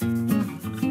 Música